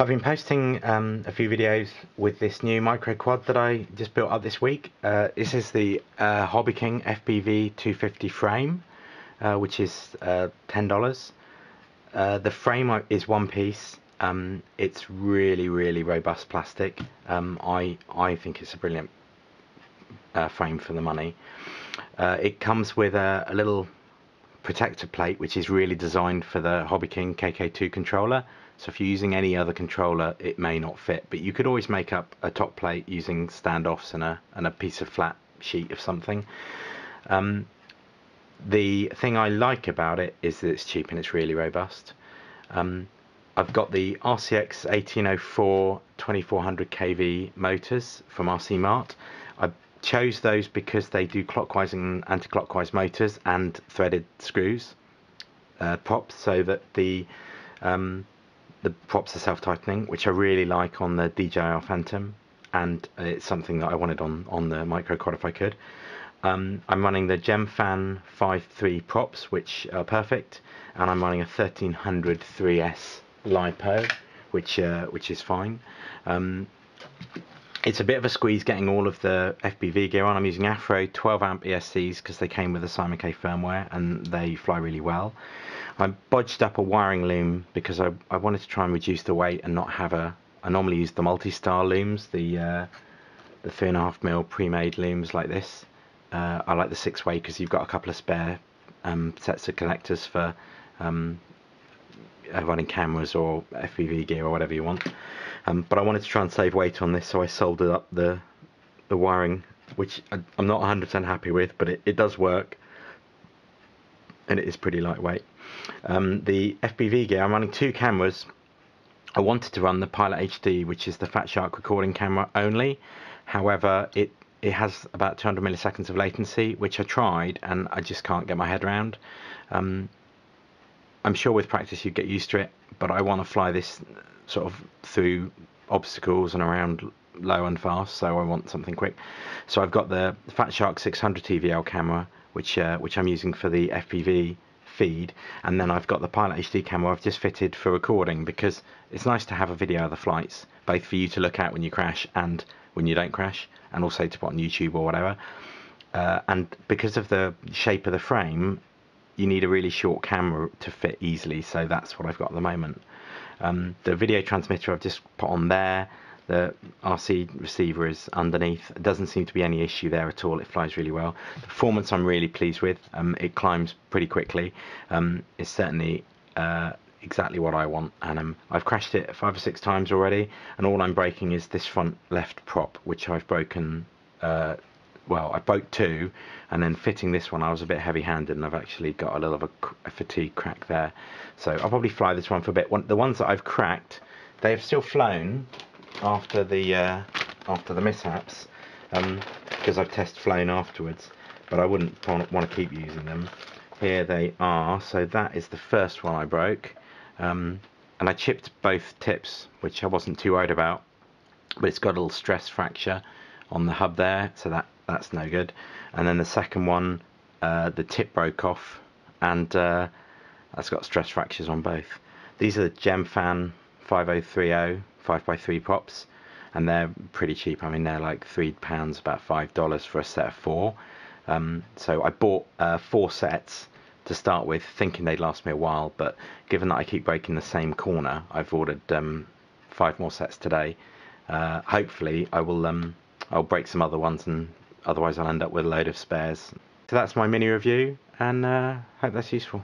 I've been posting um, a few videos with this new micro quad that I just built up this week. Uh, this is the uh, Hobby King FPV 250 frame, uh, which is uh, $10. Uh, the frame is one piece. Um, it's really, really robust plastic. Um, I, I think it's a brilliant uh, frame for the money. it comes with a, a little protector plate which is really designed for the Hobby King KK2 controller. So if you're using any other controller it may not fit but you could always make up a top plate using standoffs and a, and a piece of flat sheet of something. Um, the thing I like about it is that it's cheap and it's really robust. Um, I've got the RCX 1804 2400 kV motors from RC Mart. I chose those because they do clockwise and anti-clockwise motors and threaded screws uh, props so that the um, the props are self-tightening which I really like on the DJI Phantom and it's something that I wanted on on the quad if I could. Um, I'm running the Gemfan 5.3 props which are perfect and I'm running a 1300 3S LiPo which uh, which is fine. Um, it's a bit of a squeeze getting all of the FPV gear on. I'm using Afro 12 amp ESCs because they came with the Simon K firmware and they fly really well. I bodged up a wiring loom because I, I wanted to try and reduce the weight and not have a. I normally use the multi-star looms, the uh, the three and a half mil pre-made looms like this. Uh, I like the six way because you've got a couple of spare um, sets of connectors for um, running cameras or FPV gear or whatever you want. Um, but I wanted to try and save weight on this, so I soldered up the the wiring, which I, am not 100% happy with, but it, it does work, and it is pretty lightweight. Um, the FPV gear, I'm running two cameras. I wanted to run the Pilot HD, which is the Fat Shark recording camera only. However, it it has about 200 milliseconds of latency, which I tried and I just can't get my head around. Um, I'm sure with practice you get used to it, but I want to fly this sort of through obstacles and around low and fast, so I want something quick. So I've got the Fat Shark 600 TVL camera, which uh, which I'm using for the FPV feed, and then I've got the Pilot HD camera I've just fitted for recording because it's nice to have a video of the flights, both for you to look at when you crash and when you don't crash, and also to put on YouTube or whatever. Uh, and because of the shape of the frame, you need a really short camera to fit easily, so that's what I've got at the moment. Um, the video transmitter I've just put on there. The RC receiver is underneath. It doesn't seem to be any issue there at all. It flies really well. The performance I'm really pleased with. Um, it climbs pretty quickly. Um, it's certainly uh, exactly what I want and um, I've crashed it five or six times already and all I'm breaking is this front left prop which I've broken uh, well, I broke two, and then fitting this one, I was a bit heavy-handed, and I've actually got a little of a, a, fatigue crack there. So I'll probably fly this one for a bit. One, the ones that I've cracked, they have still flown after the uh, after the mishaps, because um, I've test flown afterwards. But I wouldn't want to keep using them. Here they are. So that is the first one I broke, um, and I chipped both tips, which I wasn't too worried about. But it's got a little stress fracture on the hub there, so that that's no good. And then the second one, uh, the tip broke off, and uh, that's got stress fractures on both. These are the Gemfan 5030 5x3 props, and they're pretty cheap. I mean, they're like three pounds, about five dollars for a set of four. Um, so I bought uh, four sets to start with, thinking they'd last me a while. But given that I keep breaking the same corner, I've ordered um, five more sets today. Uh, hopefully, I will um, I'll break some other ones and otherwise I'll end up with a load of spares. So that's my mini review and uh, hope that's useful.